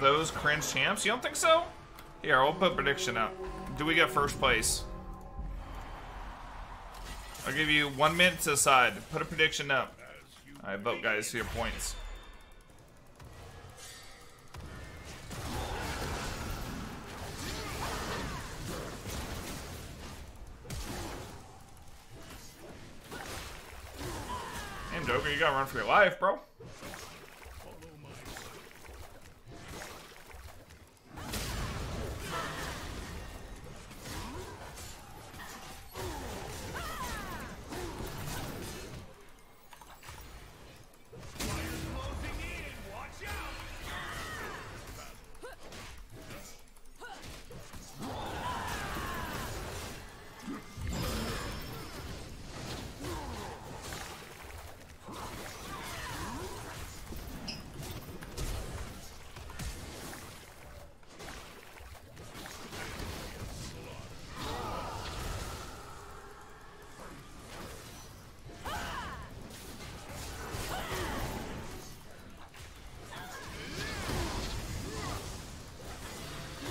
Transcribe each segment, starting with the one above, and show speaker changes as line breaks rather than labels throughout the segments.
those cringe champs? You don't think so? Here, we'll put prediction up. Do we get first place? I'll give you one minute to decide. Put a prediction up. Alright, vote guys, for your points. Damn, Joker, you gotta run for your life, bro.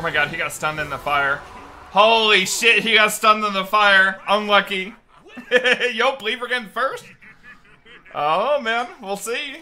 Oh my god, he got stunned in the fire. Holy shit, he got stunned in the fire. Unlucky. Yo, believe we're getting first? Oh man, we'll see.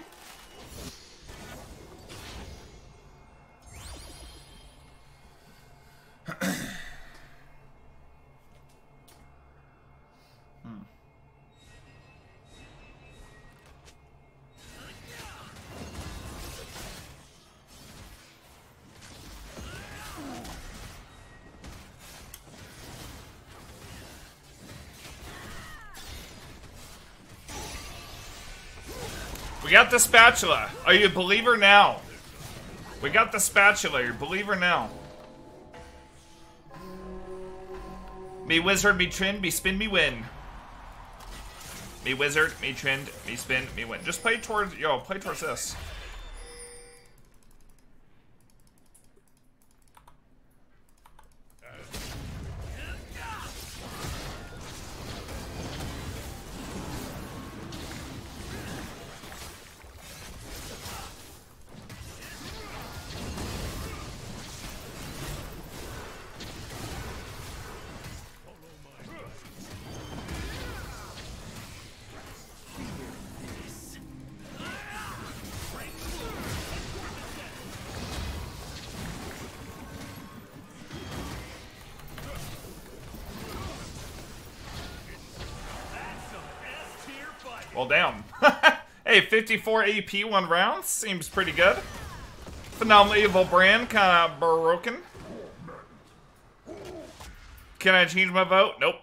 We got the spatula. Are you a believer now? We got the spatula. You're a believer now. Me wizard, me trend, me spin, me win. Me wizard, me trend, me spin, me win. Just play towards, yo, play towards this. Well, damn. hey, 54 AP one round seems pretty good. Phenomenal Evil Brand, kind of broken. Can I change my vote? Nope.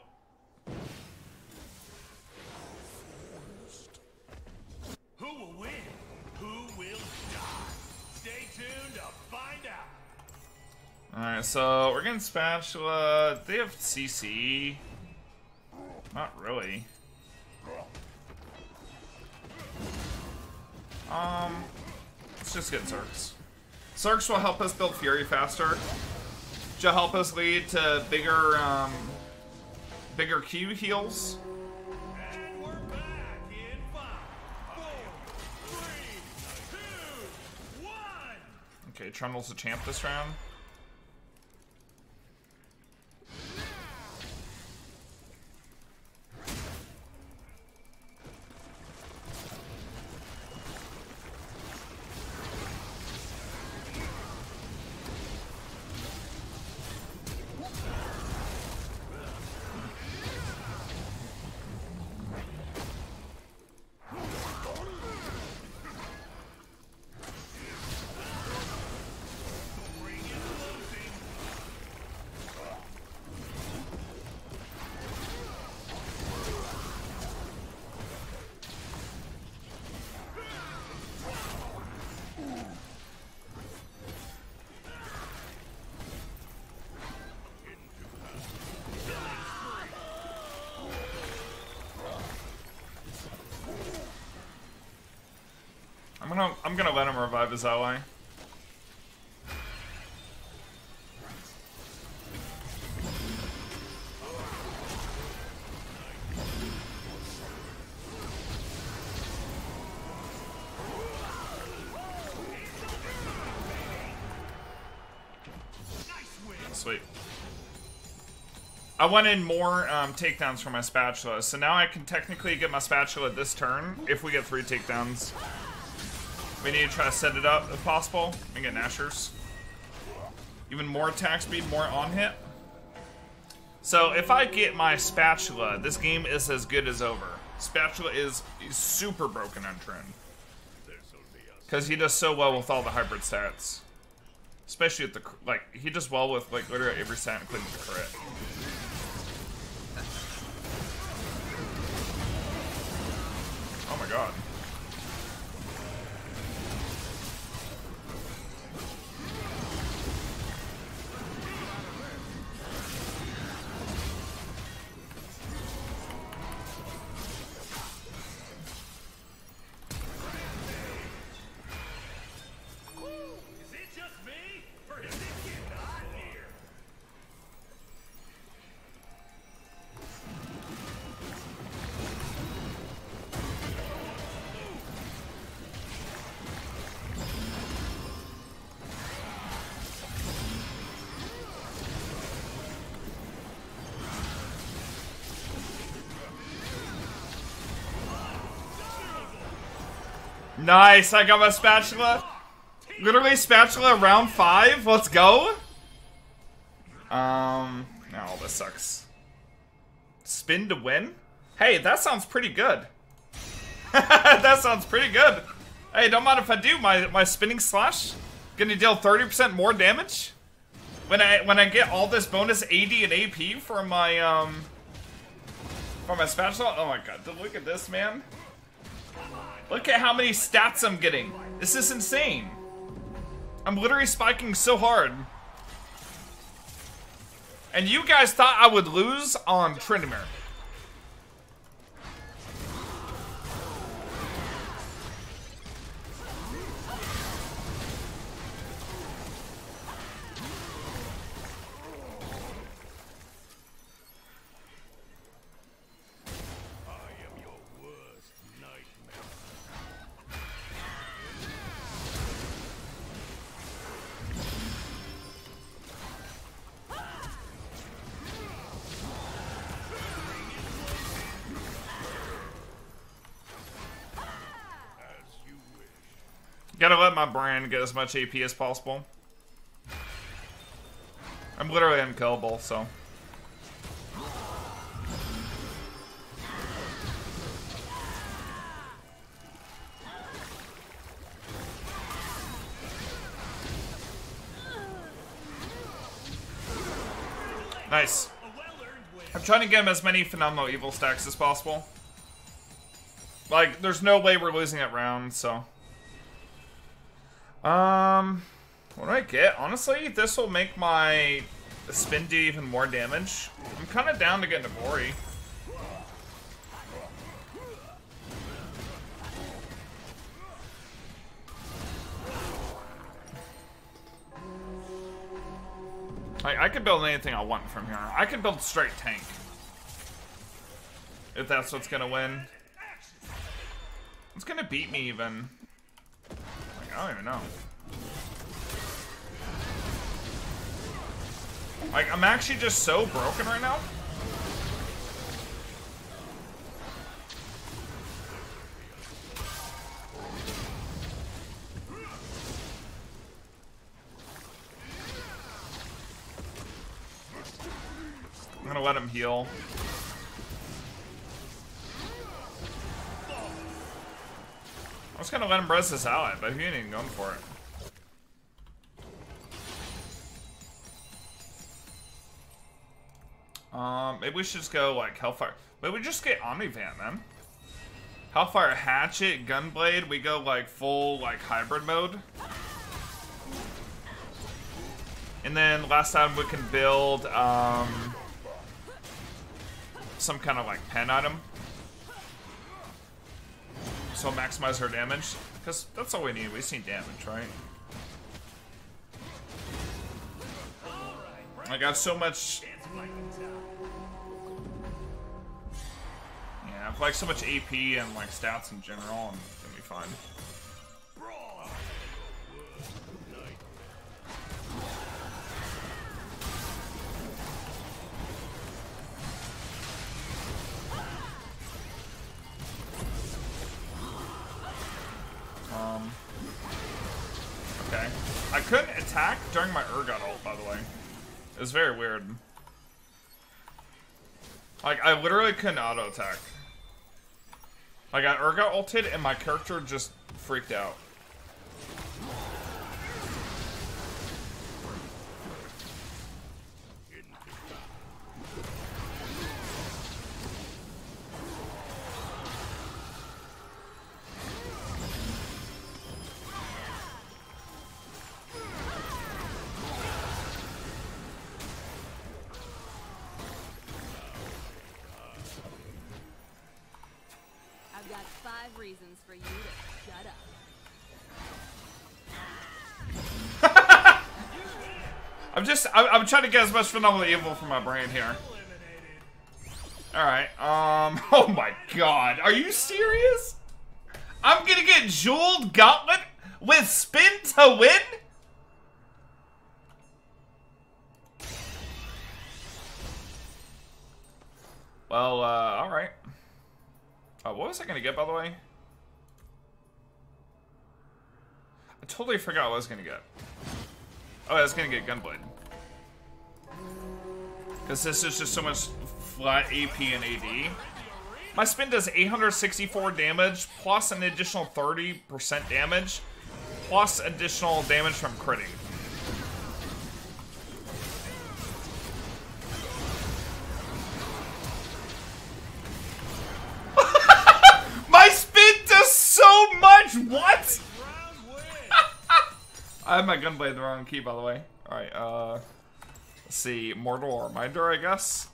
Who will win? Who will die? Stay tuned to find out.
Alright, so we're getting Spatula. They have CC. Not really. Um, let's just get Zerks. Zerks will help us build Fury faster. To help us lead to bigger, um, bigger Q heals. Okay, Trundle's the champ this round. I'm gonna let him revive his ally. Sweet. I wanted more um, takedowns for my spatula, so now I can technically get my spatula this turn if we get three takedowns. We need to try to set it up if possible and get Nashor's. Even more attack speed, more on hit. So if I get my spatula, this game is as good as over. Spatula is, is super broken on trend. Because he does so well with all the hybrid stats. Especially at the, like, he does well with, like, literally every stat, including the crit. Oh my god. Nice, I got my spatula. Literally spatula round five. Let's go. Um, now oh, this sucks. Spin to win? Hey, that sounds pretty good. that sounds pretty good. Hey, don't mind if I do my my spinning slash. Gonna deal 30% more damage when I when I get all this bonus AD and AP for my um for my spatula. Oh my god, look at this, man. Look at how many stats I'm getting. This is insane. I'm literally spiking so hard. And you guys thought I would lose on Tryndamere. Gotta let my brand get as much AP as possible. I'm literally unkillable, so. Nice. I'm trying to get him as many phenomenal evil stacks as possible. Like, there's no way we're losing that round, so. Um, what do I get? Honestly, this will make my spin do even more damage. I'm kind of down to get Navori. Like, I could build anything I want from here. I could build straight tank. If that's what's gonna win. It's gonna beat me even? Like, I don't even know. Like, I'm actually just so broken right now. I'm gonna let him heal. I was gonna let him res this ally, but he ain't even going for it. Um, maybe we should just go like Hellfire. Maybe we just get Omnivamp, then. Hellfire Hatchet, Gunblade, we go like full like hybrid mode. And then last time we can build um some kind of like pen item. So maximize our damage. Because that's all we need. We just need damage, right? I got so much. like so much AP and like stats in general, and then we find.
Um. Okay.
I couldn't attack during my Urgot ult, by the way. It was very weird. Like, I literally couldn't auto-attack. I Urgot ulted and my character just freaked out.
Five reasons for you to shut up.
I'm just, I'm, I'm trying to get as much phenomenal evil from my brain here. Alright, um, oh my god, are you serious? I'm gonna get Jeweled Gauntlet with spin to win? Well, uh, alright. Uh, what was I gonna get, by the way? I totally forgot what I was gonna get. Oh, I was gonna get Gunblade. Because this is just so much flat AP and AD. My spin does 864 damage, plus an additional 30% damage, plus additional damage from critting. I have my gunblade the wrong key, by the way. Alright, uh... Let's see, Mortal Reminder, I guess?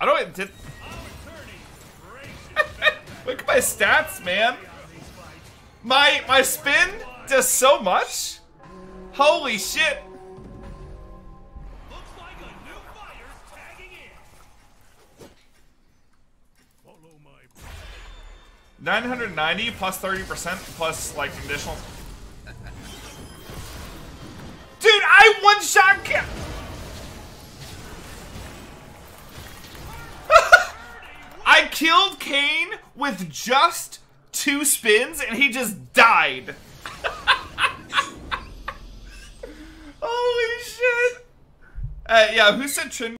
I don't... Did... Look at my stats, man! My, my spin does so much? Holy shit!
Looks like a new fighter's tagging in. Follow my
990 plus 30% plus, like, additional... I one-shot kill! I killed Kayn with just two spins, and he just died. Holy shit! Uh, yeah, who said Trin?